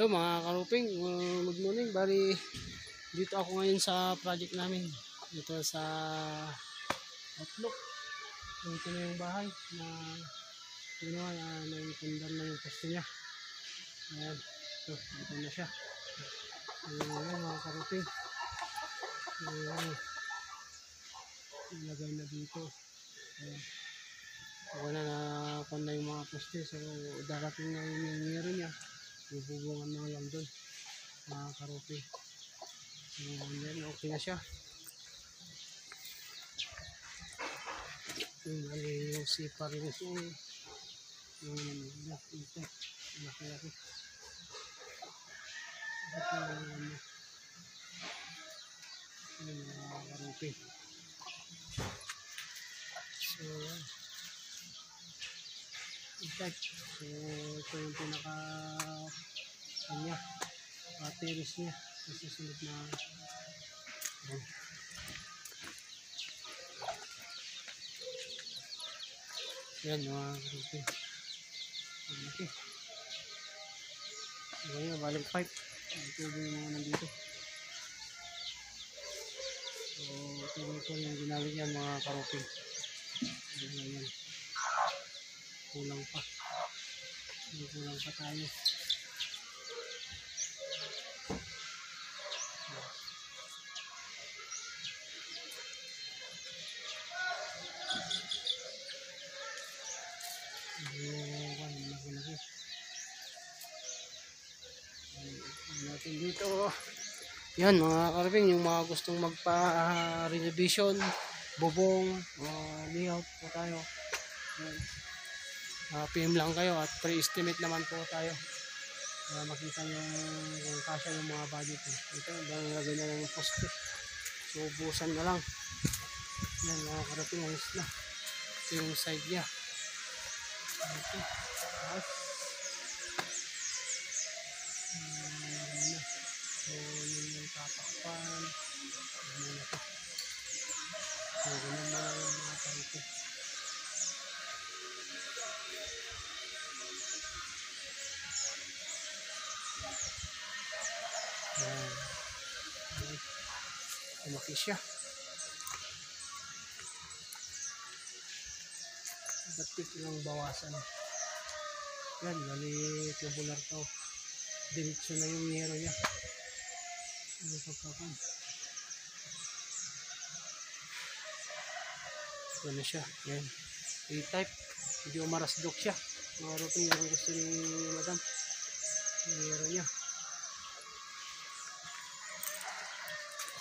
Ito mga karuping, good morning. Bali, dito ako ngayon sa project namin. Dito sa Outlook. Dito na yung bahay na ginawa na naipundar na yung poste niya. Ayan. Ito, dito na siya. Ayan mga karuping. Ayan. Ilagay na dito. Ayan. Wala na kung na yung mga poste. So, darating na yung meron niya. Bububungan na lang doon. Mga karuping. So, yan, okay na siya. Yung mali yung sipa rin siya. eh. Yung yak ito. Laki-laki. Ito yung. Yung mga karuping. So, yan. Itat. So, ito yung pinaka kanya. Batteries niya. Sa susunod na Ayan. Yan mga karupi. Okay. Ngayon, baling pipe. Tubig yung mga nandito. So, ito po yung ginamit yan mga karupi. Ayan, yan. Kulang pa. May kulang pa tayo. Natin dito. Yan mga karabing, yung mga gustong magpa-renovation, bubong, uh, layout po tayo. Yan. Ah, PM lang kayo at pre-estimate naman po tayo. Para makita nyo kung kasya yung mga budget. eh. Ito, nilagay na lang yung poste. So, busan na lang. Yan mga karabing, ayos na. Ito yung side niya. Ito. Na. So, yun yung tatakpan. Ayan na to. So, ganun Ayan. Ayan. Lumaki siya. Batik lang bawasan. Yan, bali tubular to. Diretso na yung yero niya. Ano pagkakan? Ano siya? Yan. A-type. Hindi umarasdok siya. Maruting yung gusto ni madam. Yero niya.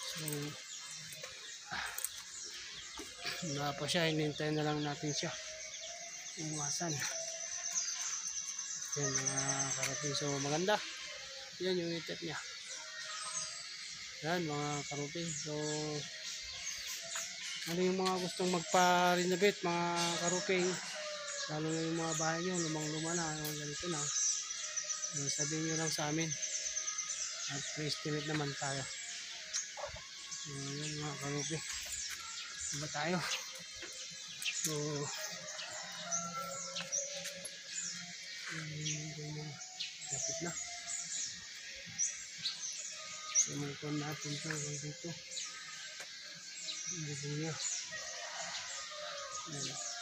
So, na pa siya. Hinintay na lang natin siya. Iwasan. Yan mga karating. So maganda. Yan yung itet niya. Yan mga karuping. So ano yung mga gustong magpa-renovate mga karuping. Lalo na yung mga bahay nyo. Lumang-luma na. Yung ganito na. Sabihin nyo lang sa amin. At pre-estimate naman tayo. So, yan mga karuping. Diba tayo? So ganyan. Lapit na. So, may kon natin ito hanggang dito. Hindi niya. Ayan.